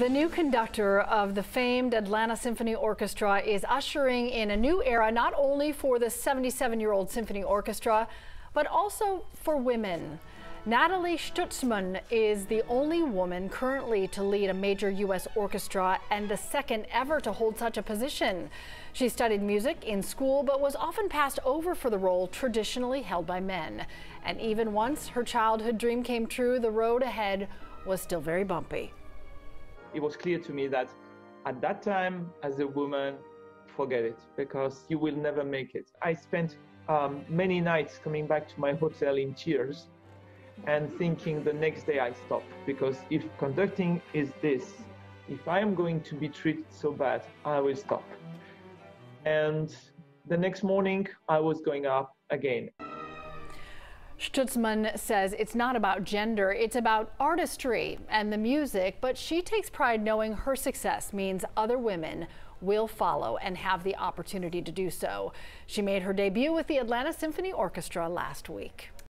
The new conductor of the famed Atlanta Symphony Orchestra is ushering in a new era not only for the 77 year old symphony orchestra, but also for women. Nathalie Stutzmann is the only woman currently to lead a major U.S. orchestra and the second ever to hold such a position. She studied music in school but was often passed over for the role traditionally held by men. And even once her childhood dream came true, the road ahead was still very bumpy it was clear to me that at that time, as a woman, forget it because you will never make it. I spent um, many nights coming back to my hotel in tears and thinking the next day I stop because if conducting is this, if I am going to be treated so bad, I will stop. And the next morning, I was going up again. Stutzmann says it's not about gender, it's about artistry and the music, but she takes pride knowing her success means other women will follow and have the opportunity to do so. She made her debut with the Atlanta Symphony Orchestra last week.